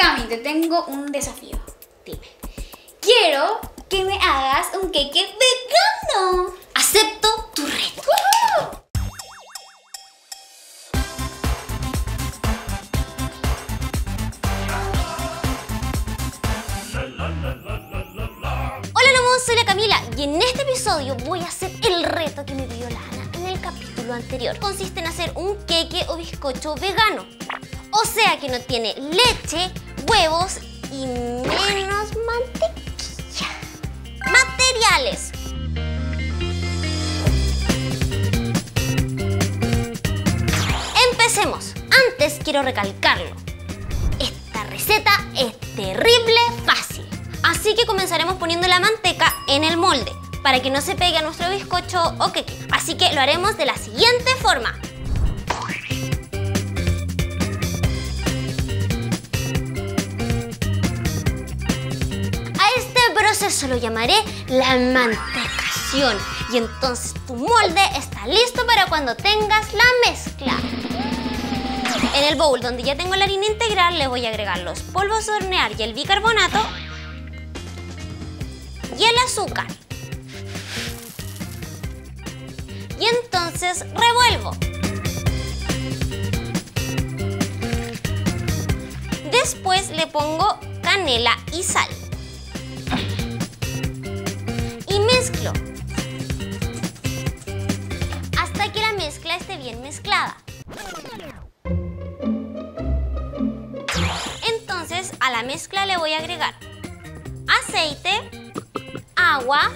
Cami, te tengo un desafío. Dime. Quiero que me hagas un queque vegano. Acepto tu reto. Hola Lomón, soy la Camila y en este episodio voy a hacer el reto que me pidió la Ana en el capítulo anterior. Consiste en hacer un queque o bizcocho vegano. O sea que no tiene leche, huevos y menos mantequilla. Materiales. Empecemos. Antes quiero recalcarlo. Esta receta es terrible fácil. Así que comenzaremos poniendo la manteca en el molde para que no se pegue a nuestro bizcocho o queque. Así que lo haremos de la siguiente forma. Proceso lo llamaré la mantecación. Y entonces tu molde está listo para cuando tengas la mezcla. En el bowl donde ya tengo la harina integral le voy a agregar los polvos de hornear y el bicarbonato y el azúcar. Y entonces revuelvo. Después le pongo canela y sal. Mezclo. Hasta que la mezcla esté bien mezclada. Entonces a la mezcla le voy a agregar aceite, agua,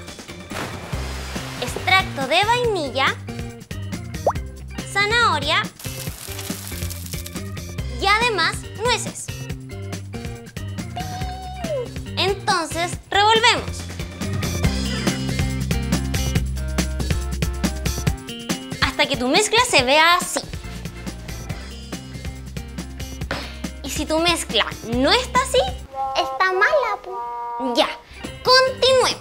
extracto de vainilla, zanahoria y además nueces. Entonces revolvemos. Hasta que tu mezcla se vea así. Y si tu mezcla no está así, está mala. po. Ya, continuemos.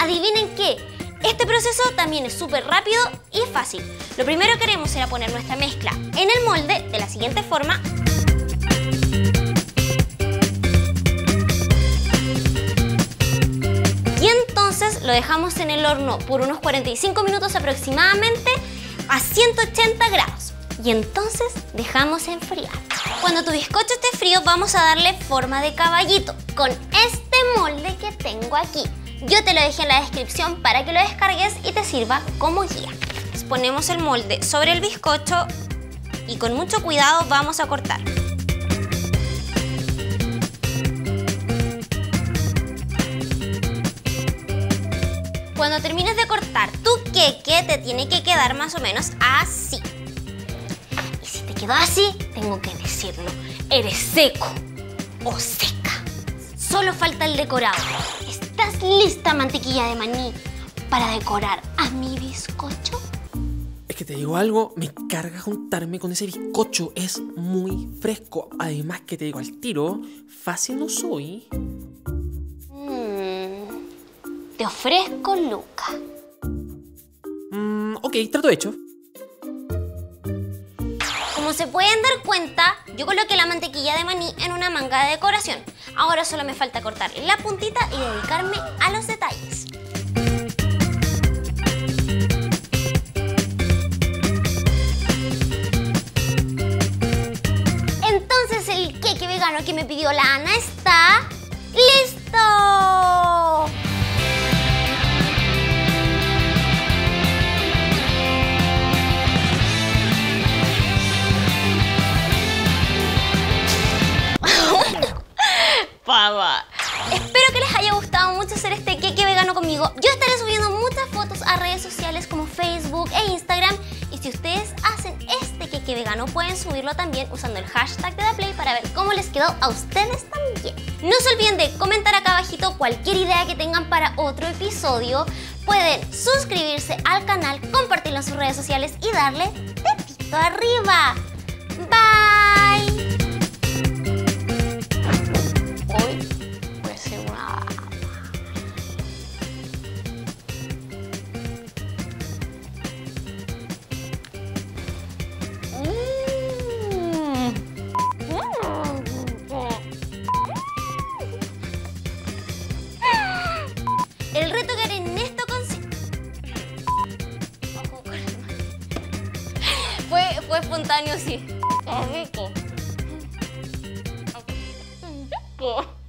Adivinen qué. Este proceso también es súper rápido y fácil. Lo primero que haremos será poner nuestra mezcla en el molde de la siguiente forma. Y entonces lo dejamos en el horno por unos 45 minutos aproximadamente a 180 grados. Y entonces dejamos enfriar. Cuando tu bizcocho esté frío vamos a darle forma de caballito con este molde que tengo aquí. Yo te lo dejé en la descripción para que lo descargues y te sirva como guía. Ponemos el molde sobre el bizcocho y con mucho cuidado vamos a cortar. Cuando termines de cortar tiene que quedar más o menos así. Y si te quedó así, tengo que decirlo, eres seco o seca. Solo falta el decorado. ¿Estás lista, mantequilla de maní, para decorar a mi bizcocho? Es que te digo algo, me carga juntarme con ese bizcocho, es muy fresco. Además que te digo al tiro, fácil no soy. Mm, te ofrezco Luca. Ok, trato hecho. Como se pueden dar cuenta, yo coloqué la mantequilla de maní en una manga de decoración. Ahora solo me falta cortarle la puntita y dedicarme a los detalles. Entonces el queque vegano que me pidió la Ana está listo. Queque vegano, pueden subirlo también usando el hashtag de Play para ver cómo les quedó a ustedes también. No se olviden de comentar acá abajito cualquier idea que tengan para otro episodio. Pueden suscribirse al canal, compartirlo en sus redes sociales y darle dedito arriba. Bye. fue espontáneo, sí. Está rico. Está rico.